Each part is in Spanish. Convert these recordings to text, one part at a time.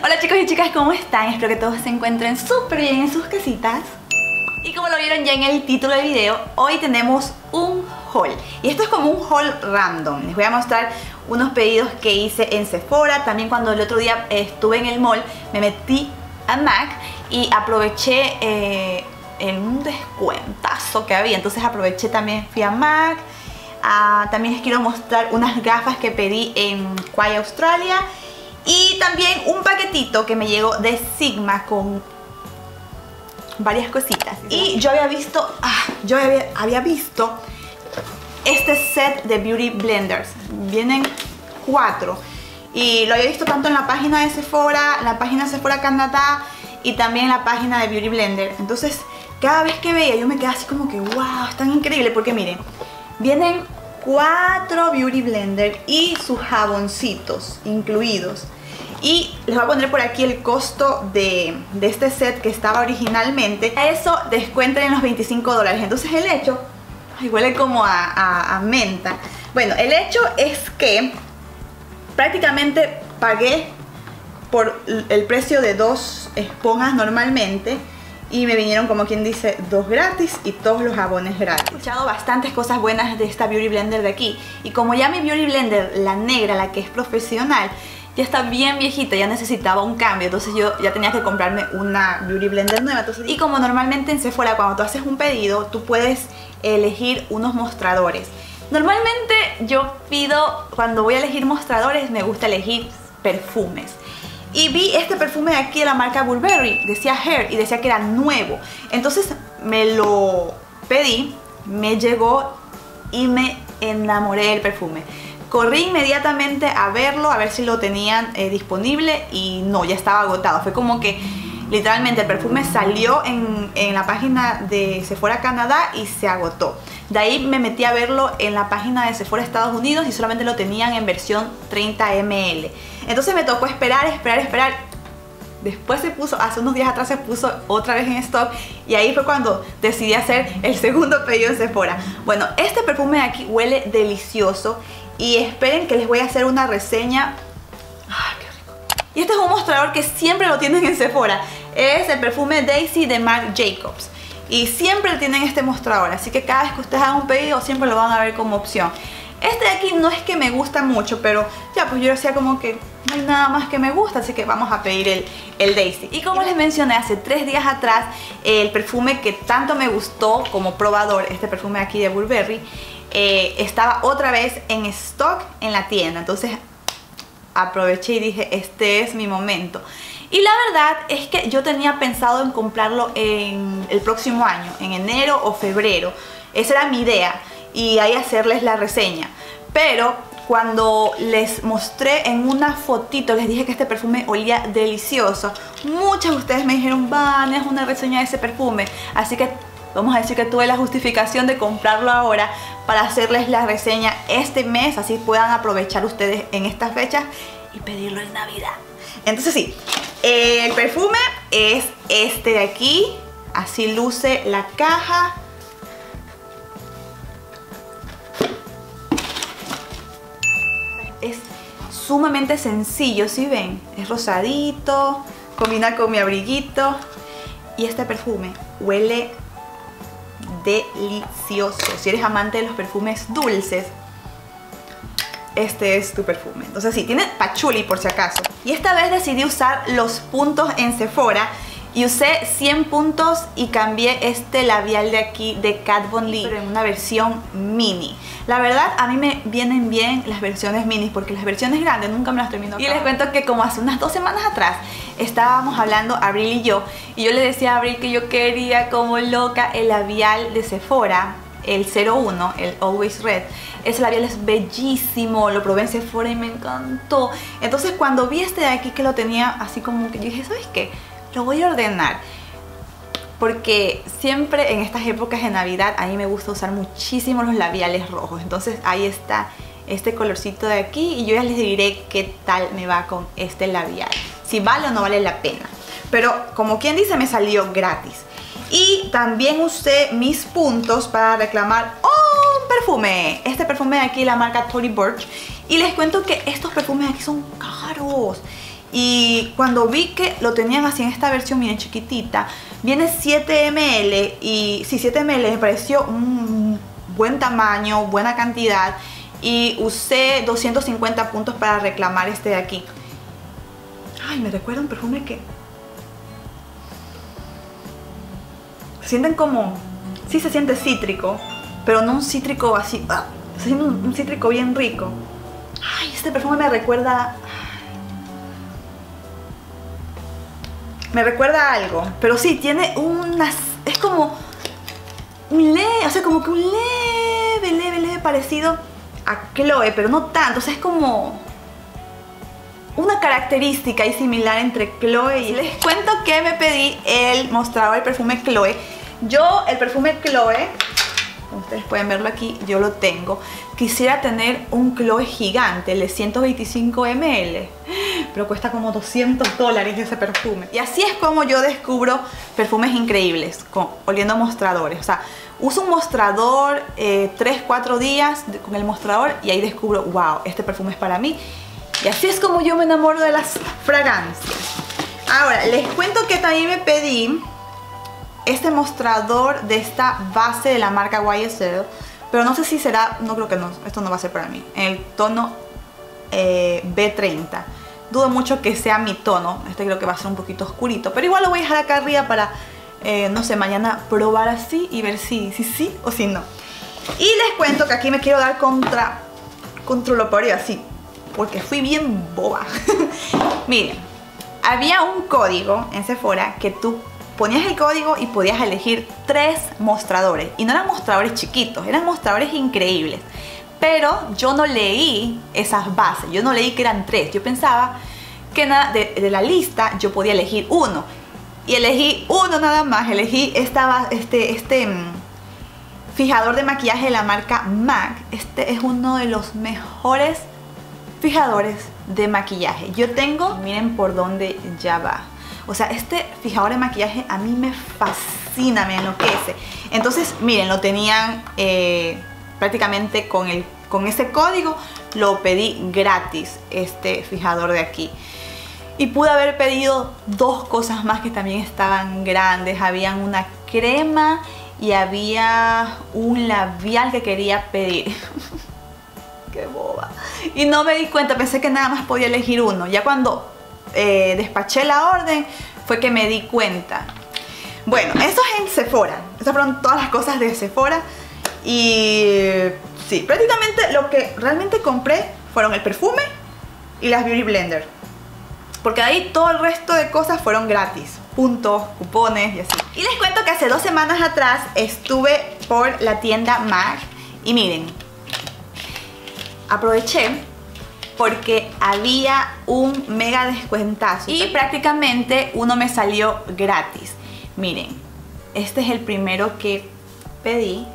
Hola chicos y chicas, ¿cómo están? Espero que todos se encuentren súper bien en sus casitas. Y como lo vieron ya en el título del video, hoy tenemos un haul. Y esto es como un haul random. Les voy a mostrar unos pedidos que hice en Sephora. También cuando el otro día estuve en el mall, me metí a MAC Y aproveché eh, en un descuentazo que había. Entonces aproveché también, fui a MAC. Ah, También les quiero mostrar unas gafas que pedí en Quay Australia y también un paquetito que me llegó de Sigma con varias cositas. Y yo había visto, ah, yo había, visto este set de Beauty Blenders. Vienen cuatro. Y lo había visto tanto en la página de Sephora, la página de Sephora Canadá y también en la página de Beauty Blender. Entonces, cada vez que veía yo me quedaba así como que, wow, es tan increíble. Porque miren, vienen cuatro Beauty Blender y sus jaboncitos incluidos. Y les voy a poner por aquí el costo de, este set que estaba originalmente. A eso descuenten los 25 dólares. Entonces el hecho, ay, huele como a, menta. Bueno, el hecho es que prácticamente pagué por el precio de dos esponjas normalmente y me vinieron como quien dice dos gratis y todos los jabones gratis. He escuchado bastantes cosas buenas de esta Beauty Blender de aquí y como ya mi Beauty Blender, la negra, la que es profesional, ya está bien viejita, ya necesitaba un cambio, entonces yo ya tenía que comprarme una Beauty Blender nueva. y como normalmente en Sephora cuando tú haces un pedido, tú puedes elegir unos mostradores. Normalmente yo pido, cuando voy a elegir mostradores, me gusta elegir perfumes. Y vi este perfume de aquí de la marca Burberry, decía Hair y decía que era nuevo. Entonces me lo pedí, me llegó y me enamoré del perfume. Corrí inmediatamente a verlo, a ver si lo tenían eh, disponible y no, ya estaba agotado. Fue como que literalmente el perfume salió en, la página de Sephora Canadá y se agotó. De ahí me metí a verlo en la página de Sephora Estados Unidos y solamente lo tenían en versión 30 ml. Entonces me tocó esperar, esperar, esperar. Después se puso, hace unos días atrás se puso otra vez en stock y ahí fue cuando decidí hacer el segundo pedido en Sephora. Bueno, este perfume de aquí huele delicioso y esperen que les voy a hacer una reseña. ¡Ay, qué rico! Y este es un mostrador que siempre lo tienen en Sephora. Es el perfume Daisy de Marc Jacobs. Y siempre tienen este mostrador, así que cada vez que ustedes hagan un pedido siempre lo van a ver como opción. Este de aquí no es que me gusta mucho, pero ya pues yo decía como que no hay nada más que me gusta, así que vamos a pedir el, el Daisy. Y como les mencioné hace tres días atrás, el perfume que tanto me gustó como probador, este perfume aquí de Burberry, eh, estaba otra vez en stock en la tienda. Entonces aproveché y dije, este es mi momento. Y la verdad es que yo tenía pensado en comprarlo en el próximo año, en enero o febrero. Esa era mi idea y ahí hacerles la reseña. Pero cuando les mostré en una fotito, les dije que este perfume olía delicioso. Muchas de ustedes me dijeron, van, es una reseña de ese perfume. Así que vamos a decir que tuve la justificación de comprarlo ahora para hacerles la reseña este mes, así puedan aprovechar ustedes en estas fechas y pedirlo en Navidad. Entonces sí, el perfume es este de aquí, así luce la caja. Es sumamente sencillo, si ven, es rosadito, combina con mi abriguito y este perfume huele delicioso. Si eres amante de los perfumes dulces, este es tu perfume. Entonces sí, tiene pachuli por si acaso. Y esta vez decidí usar los puntos en Sephora y usé 100 puntos y cambié este labial de aquí de Kat Von D pero en una versión mini. La verdad, a mí me vienen bien las versiones minis porque las versiones grandes nunca me las termino. Y les cuento que como hace unas dos semanas atrás estábamos hablando Abril y yo y yo le decía a Abril que yo quería como loca el labial de Sephora el 01, el Always Red. Ese labial es bellísimo, lo probé en Sephora y me encantó. Entonces cuando vi este de aquí que lo tenía así como que yo dije, ¿sabes qué? Lo voy a ordenar. Porque siempre en estas épocas de Navidad a mí me gusta usar muchísimo los labiales rojos. Entonces ahí está este colorcito de aquí y yo ya les diré qué tal me va con este labial. Si vale o no vale la pena. Pero como quien dice me salió gratis. Y también usé mis puntos para reclamar un perfume. Este perfume de aquí, la marca Tory Burch. Y les cuento que estos perfumes de aquí son caros. Y cuando vi que lo tenían así en esta versión, miren, chiquitita, viene 7 ml y si 7 ml me pareció un buen tamaño, buena cantidad y usé 250 puntos para reclamar este de aquí. Ay, me recuerda un perfume que... Sienten como... Sí se siente cítrico, pero no un cítrico así... Ah, se siente un cítrico bien rico. Ay, este perfume me recuerda me recuerda algo. Pero sí, tiene unas... Es como un leve, o sea, como que un leve, leve, leve parecido a Chloe, pero no tanto. O sea, es como una característica y similar entre Chloe y... Les cuento que me pedí el mostrador el perfume Chloe. Yo el perfume Chloe ustedes pueden verlo aquí, yo lo tengo. Quisiera tener un Chloe gigante, el de 125 ml, pero cuesta como 200 dólares ese perfume. Y así es como yo descubro perfumes increíbles, con, oliendo mostradores. O sea, uso un mostrador 3-4 eh, días con el mostrador y ahí descubro, wow, este perfume es para mí. Y así es como yo me enamoro de las fragancias. Ahora, les cuento que también me pedí este mostrador de esta base de la marca YSL. Pero no sé si será, no creo que no, esto no va a ser para mí. En el tono eh, B30. Dudo mucho que sea mi tono. Este creo que va a ser un poquito oscurito. Pero igual lo voy a dejar acá arriba para, eh, no sé, mañana probar así y ver si sí si, o si no. Y les cuento que aquí me quiero dar contra, contra lo peor así. Porque fui bien boba. Miren, había un código en Sephora que tú ponías el código y podías elegir tres mostradores. Y no eran mostradores chiquitos, eran mostradores increíbles. Pero yo no leí esas bases, yo no leí que eran tres. Yo pensaba que de, de la lista yo podía elegir uno. Y elegí uno nada más, elegí esta, este, este mm, fijador de maquillaje de la marca MAC. Este es uno de los mejores fijadores de maquillaje. Yo tengo, miren por dónde ya va. O sea, este fijador de maquillaje a mí me fascina, me enloquece. Entonces, miren, lo tenían eh, prácticamente con, el, con ese código. Lo pedí gratis, este fijador de aquí. Y pude haber pedido dos cosas más que también estaban grandes. Habían una crema y había un labial que quería pedir. Qué boba. Y no me di cuenta, pensé que nada más podía elegir uno. Ya cuando eh, despaché la orden fue que me di cuenta. Bueno, eso es en Sephora. Estas fueron todas las cosas de Sephora. Y sí, prácticamente lo que realmente compré fueron el perfume y las Beauty Blender. Porque ahí todo el resto de cosas fueron gratis. Puntos, cupones y así. Y les cuento que hace dos semanas atrás estuve por la tienda MAC. Y miren, aproveché porque había un mega descuentazo y prácticamente uno me salió gratis. Miren, este es el primero que pedí.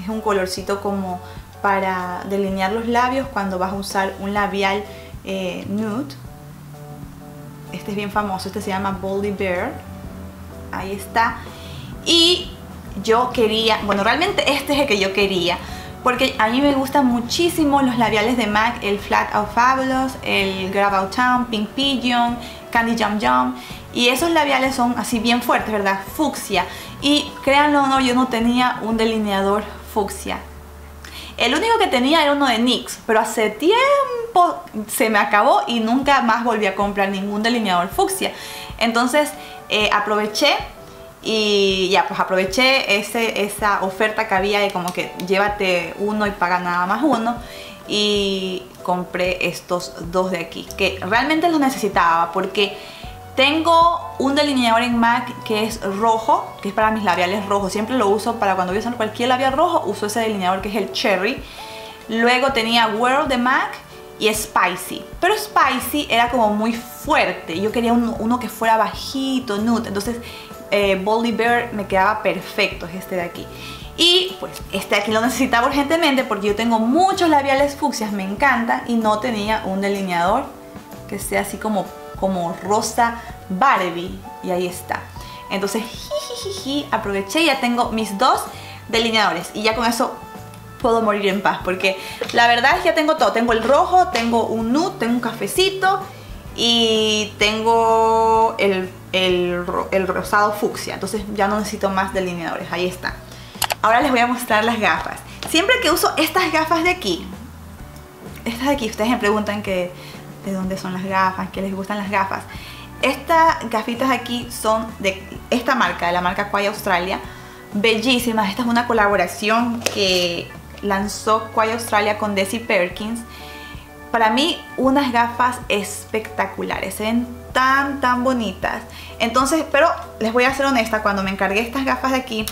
Es un colorcito como para delinear los labios cuando vas a usar un labial eh, nude. Este es bien famoso, este se llama Boldy Bear. Ahí está. Y yo quería, bueno, realmente este es el que yo quería porque a mí me gustan muchísimo los labiales de MAC, el Flat Out Fabulous, el Grab Out Town, Pink Pigeon, Candy Jam Jam y esos labiales son así bien fuertes, ¿verdad? Fucsia y créanlo o no, yo no tenía un delineador fucsia el único que tenía era uno de NYX, pero hace tiempo se me acabó y nunca más volví a comprar ningún delineador fucsia. Entonces eh, aproveché y ya, pues aproveché ese, esa oferta que había de como que llévate uno y paga nada más uno. Y compré estos dos de aquí, que realmente los necesitaba porque tengo un delineador en MAC que es rojo, que es para mis labiales rojos. Siempre lo uso para cuando voy a usar cualquier labial rojo, uso ese delineador que es el Cherry. Luego tenía World de MAC y Spicy. Pero Spicy era como muy fuerte. Yo quería uno, que fuera bajito, nude. Entonces eh, Boldy Bear me quedaba perfecto, es este de aquí. Y pues este aquí lo necesitaba urgentemente porque yo tengo muchos labiales fucsias, me encanta y no tenía un delineador que sea así como, como rosa Barbie. Y ahí está. Entonces, jijijiji, aproveché y ya tengo mis dos delineadores. Y ya con eso puedo morir en paz porque la verdad es que ya tengo todo. Tengo el rojo, tengo un nude, tengo un cafecito y tengo el, el, el rosado fucsia, entonces ya no necesito más delineadores, ahí está. Ahora les voy a mostrar las gafas. Siempre que uso estas gafas de aquí, estas de aquí, ustedes me preguntan que de dónde son las gafas, que les gustan las gafas. Estas gafitas aquí son de esta marca, de la marca Quay Australia. Bellísimas, esta es una colaboración que lanzó Quay Australia con Desi Perkins. Para mí, unas gafas espectaculares, se ven tan, tan bonitas. Entonces, pero les voy a ser honesta, cuando me encargué estas gafas de aquí,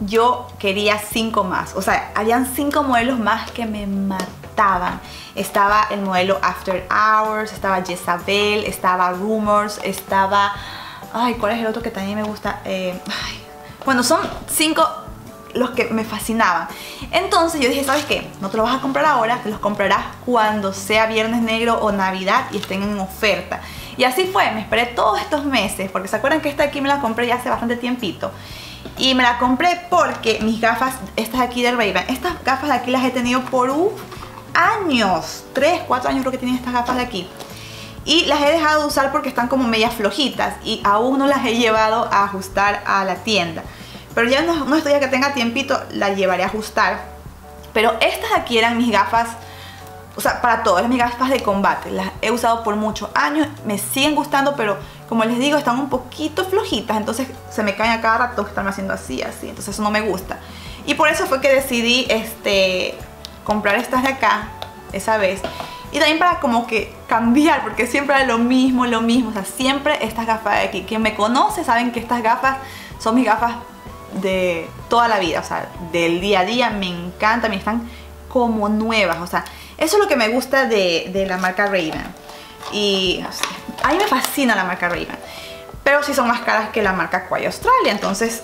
yo quería cinco más. O sea, habían cinco modelos más que me mataban. Estaba el modelo After Hours, estaba Jezabel, estaba Rumors, estaba... Ay, ¿cuál es el otro que también me gusta? Eh, bueno, son cinco los que me fascinaban. Entonces yo dije, ¿sabes qué? No te los vas a comprar ahora, te los comprarás cuando sea Viernes Negro o Navidad y estén en oferta. Y así fue, me esperé todos estos meses, porque se acuerdan que esta aquí me la compré ya hace bastante tiempito. Y me la compré porque mis gafas, estas aquí del ray estas gafas de aquí las he tenido por años, 3, 4 años creo que tienen estas gafas de aquí. Y las he dejado de usar porque están como medias flojitas y aún no las he llevado a ajustar a la tienda. Pero ya no, no estoy ya que tenga tiempito, la llevaré a ajustar. Pero estas aquí eran mis gafas, o sea, para todo, eran mis gafas de combate. Las he usado por muchos años, me siguen gustando, pero como les digo, están un poquito flojitas. Entonces se me caen a cada rato, están haciendo así, así. Entonces eso no me gusta. Y por eso fue que decidí este, comprar estas de acá, esa vez. Y también para como que cambiar, porque siempre era lo mismo, lo mismo. O sea, siempre estas gafas de aquí. Quien me conoce saben que estas gafas son mis gafas de toda la vida, o sea, del día a día, me encanta, me están como nuevas, o sea, eso es lo que me gusta de, la marca Raven. Y a mí me fascina la marca Raven, pero sí son más caras que la marca Quay Australia, entonces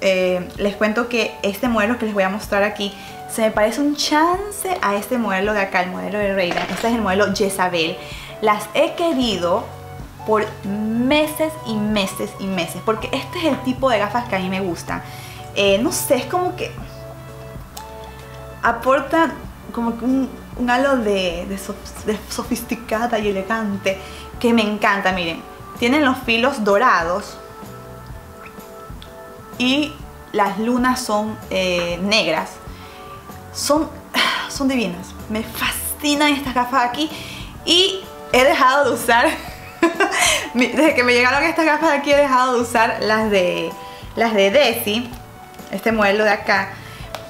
eh, les cuento que este modelo que les voy a mostrar aquí se me parece un chance a este modelo de acá, el modelo de Raven. Este es el modelo Jezabel. Las he querido por meses y meses y meses. Porque este es el tipo de gafas que a mí me gustan. Eh, no sé, es como que aportan como un, halo de, sofisticada y elegante que me encanta. Miren, tienen los filos dorados y las lunas son eh, negras. Son, son divinas. Me fascinan estas gafas aquí y he dejado de usar Desde que me llegaron estas gafas de aquí he dejado de usar las de las de Desi, este modelo de acá,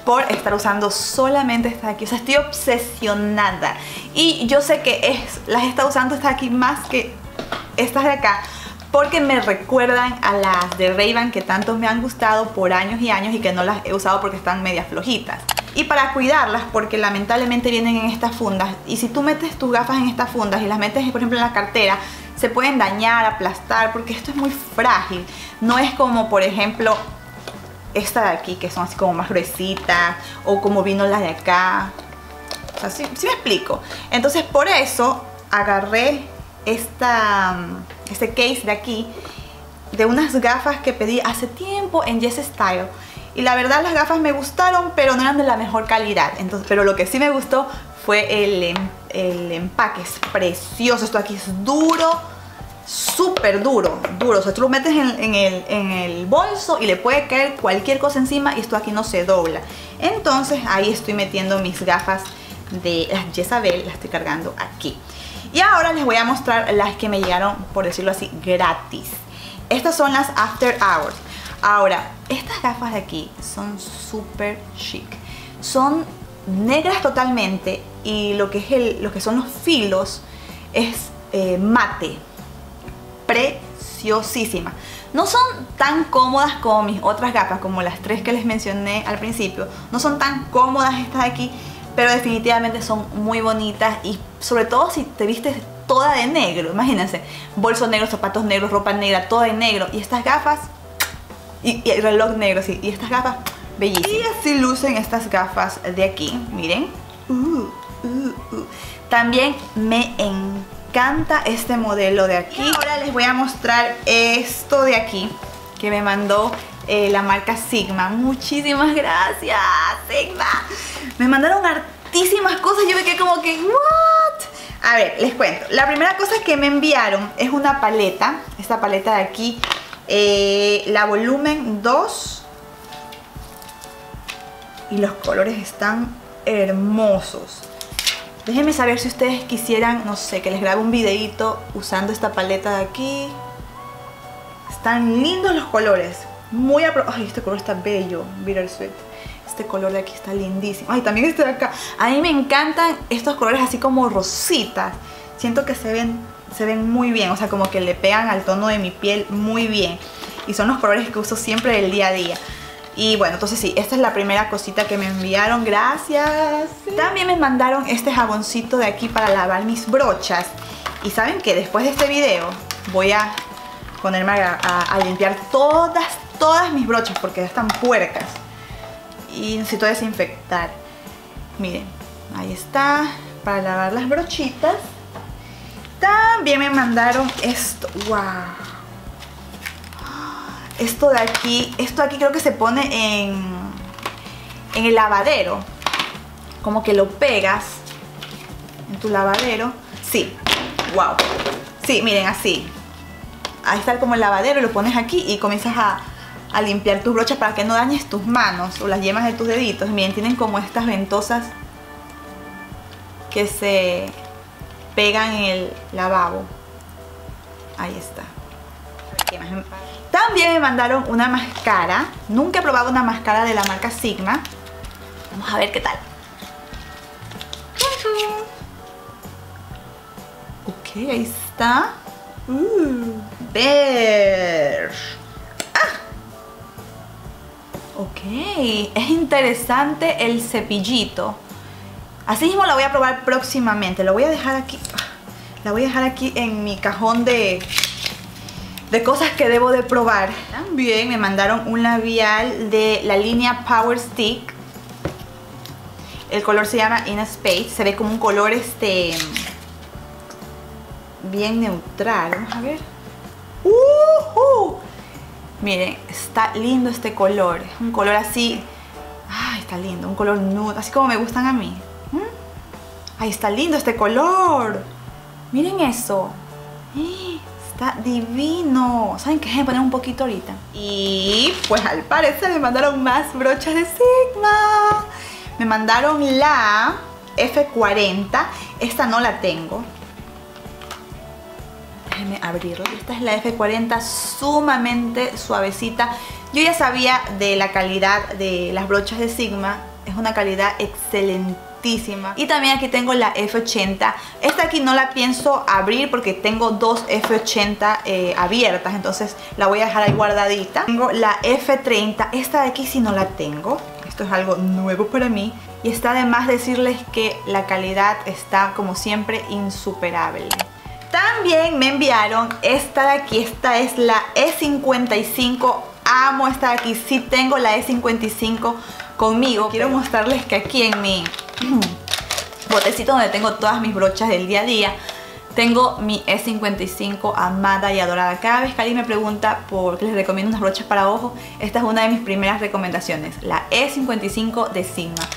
por estar usando solamente estas de aquí. O sea, estoy obsesionada. Y yo sé que es, las he estado usando estas de aquí más que estas de acá porque me recuerdan a las de ray que tanto me han gustado por años y años y que no las he usado porque están medias flojitas. Y para cuidarlas, porque lamentablemente vienen en estas fundas, y si tú metes tus gafas en estas fundas y las metes, por ejemplo, en la cartera, se pueden dañar, aplastar, porque esto es muy frágil. No es como, por ejemplo, esta de aquí, que son así como más gruesitas, o como vino las de acá. O sí, me explico. Entonces, por eso agarré esta, este case de aquí, de unas gafas que pedí hace tiempo en Yes Style. Y la verdad las gafas me gustaron, pero no eran de la mejor calidad. Entonces, pero lo que sí me gustó fue el, el empaque. Es precioso. Esto aquí es duro, súper duro, duro. O sea, tú lo metes en, el, en el bolso y le puede caer cualquier cosa encima y esto aquí no se dobla. Entonces ahí estoy metiendo mis gafas de las Jezabel, las estoy cargando aquí. Y ahora les voy a mostrar las que me llegaron, por decirlo así, gratis. Estas son las After Hours. Ahora, estas gafas de aquí son súper chic. Son negras totalmente y lo que, es el, lo que son los filos es eh, mate. Preciosísima. No son tan cómodas como mis otras gafas, como las tres que les mencioné al principio. No son tan cómodas estas de aquí, pero definitivamente son muy bonitas y sobre todo si te vistes toda de negro. Imagínense, bolso negro, zapatos negros, ropa negra, toda de negro. Y estas gafas, y, y reloj negro, sí. Y estas gafas, bellísimas. Y así lucen estas gafas de aquí, miren. Uh, uh, uh. También me encanta este modelo de aquí. ahora les voy a mostrar esto de aquí que me mandó eh, la marca Sigma. Muchísimas gracias, Sigma. Me mandaron hartísimas cosas. Yo me quedé como que, ¿what? A ver, les cuento. La primera cosa que me enviaron es una paleta. Esta paleta de aquí. Eh, la volumen 2. Y los colores están hermosos. Déjenme saber si ustedes quisieran, no sé, que les grabe un videito usando esta paleta de aquí. Están lindos los colores. Muy apro Ay, este color está bello. Bittersweet. Este color de aquí está lindísimo. Ay, también este de acá. A mí me encantan estos colores así como rositas. Siento que se ven, se ven muy bien. O sea, como que le pegan al tono de mi piel muy bien. Y son los colores que uso siempre del día a día. Y bueno, entonces sí, esta es la primera cosita que me enviaron, gracias. También me mandaron este jaboncito de aquí para lavar mis brochas. Y saben que después de este video voy a ponerme a, limpiar todas, todas mis brochas porque ya están puercas. Y necesito desinfectar. Miren, ahí está, para lavar las brochitas. También me mandaron esto, wow esto de aquí, esto aquí creo que se pone en, en el lavadero. Como que lo pegas en tu lavadero. Sí, wow. Sí, miren, así. Ahí está como el lavadero, lo pones aquí y comienzas a, a limpiar tus brochas para que no dañes tus manos o las yemas de tus deditos. Miren, tienen como estas ventosas que se pegan en el lavabo. Ahí está. También me mandaron una máscara. Nunca he probado una máscara de la marca Sigma. Vamos a ver qué tal. Ok, ahí está. Uh, ver. Ah. Ok, es interesante el cepillito. Así mismo la voy a probar próximamente. Lo voy a dejar aquí. La voy a dejar aquí en mi cajón de de cosas que debo de probar. También me mandaron un labial de la línea Power Stick. El color se llama In a Space. Se ve como un color este bien neutral. Vamos a ver. Uh Miren, está lindo este color. Un color así. Ay, está lindo. Un color nude. Así como me gustan a mí. ¿Mm? Ay, está lindo este color. Miren eso. Está divino. ¿Saben qué? Voy a poner un poquito ahorita. Y pues al parecer me mandaron más brochas de Sigma. Me mandaron la F40. Esta no la tengo. Déjenme abrirla. Esta es la F40 sumamente suavecita. Yo ya sabía de la calidad de las brochas de Sigma. Es una calidad excelente y también aquí tengo la F80. Esta aquí no la pienso abrir porque tengo dos F80 eh, abiertas. Entonces la voy a dejar ahí guardadita. Tengo la F30. Esta de aquí sí no la tengo. Esto es algo nuevo para mí. Y está de más decirles que la calidad está como siempre insuperable. También me enviaron esta de aquí. Esta es la E55. Amo esta de aquí. Sí tengo la E55 conmigo. Quiero mostrarles que aquí en mi botecito donde tengo todas mis brochas del día a día. Tengo mi E55 amada y adorada. Cada vez que alguien me pregunta por qué les recomiendo unas brochas para ojos, esta es una de mis primeras recomendaciones. La E55 de Sigma.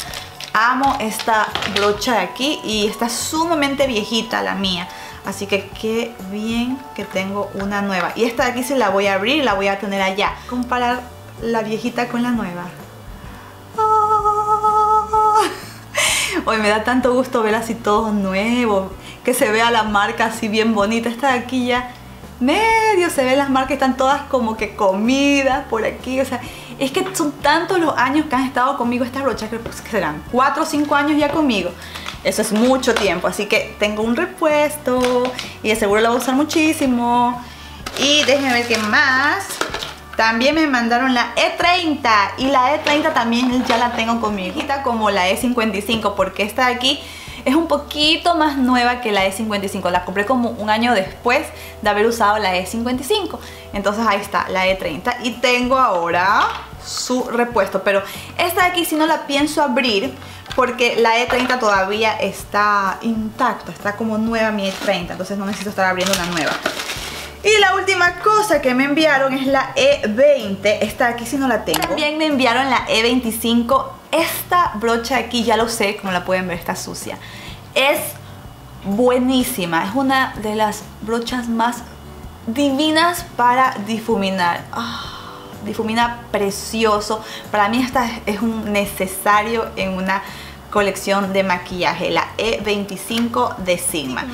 Amo esta brocha de aquí y está sumamente viejita la mía. Así que qué bien que tengo una nueva. Y esta de aquí se la voy a abrir y la voy a tener allá. Comparar la viejita con la nueva. Hoy me da tanto gusto ver así todo nuevo, que se vea la marca así bien bonita. Esta de aquí ya medio se ven las marcas, están todas como que comidas por aquí. O sea, es que son tantos los años que han estado conmigo estas brochas, que, serán 4 o 5 años ya conmigo. Eso es mucho tiempo, así que tengo un repuesto y de seguro lo voy a usar muchísimo. Y déjenme ver qué más. También me mandaron la E30 y la E30 también ya la tengo conmigo como la E55 porque esta de aquí es un poquito más nueva que la E55. La compré como un año después de haber usado la E55. Entonces ahí está, la E30. Y tengo ahora su repuesto. Pero esta de aquí si no la pienso abrir porque la E30 todavía está intacta. Está como nueva mi E30. Entonces no necesito estar abriendo una nueva. Y la última cosa que me enviaron es la E20. Esta aquí si no la tengo. También me enviaron la E25. Esta brocha aquí ya lo sé, como la pueden ver, está sucia. Es buenísima. Es una de las brochas más divinas para difuminar. Ah, difumina precioso. Para mí esta es un necesario en una colección de maquillaje, la E25 de Sigma.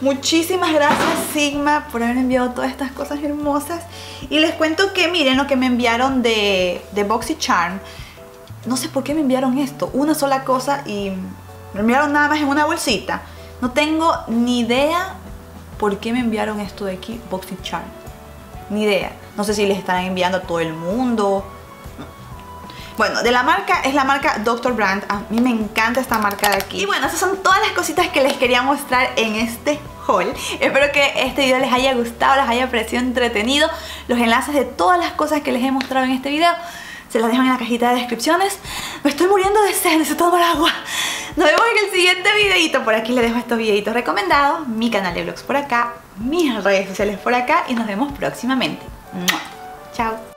Muchísimas gracias Sigma por haber enviado todas estas cosas hermosas. Y les cuento que miren lo que me enviaron de, de Boxy Charm. No sé por qué me enviaron esto, una sola cosa y me enviaron nada más en una bolsita. No tengo ni idea por qué me enviaron esto de aquí, Boxy Charm. Ni idea. No sé si les están enviando a todo el mundo. Bueno, de la marca es la marca Dr. Brand. A mí me encanta esta marca de aquí. Y bueno, esas son todas las cositas que les quería mostrar en este haul. Espero que este video les haya gustado, les haya parecido entretenido. Los enlaces de todas las cosas que les he mostrado en este video se las dejo en la cajita de descripciones. Me estoy muriendo de sed, necesito tomar agua. Nos vemos en el siguiente videito. Por aquí les dejo estos videitos recomendados. Mi canal de vlogs por acá. Mis redes sociales por acá. Y nos vemos próximamente. Chao.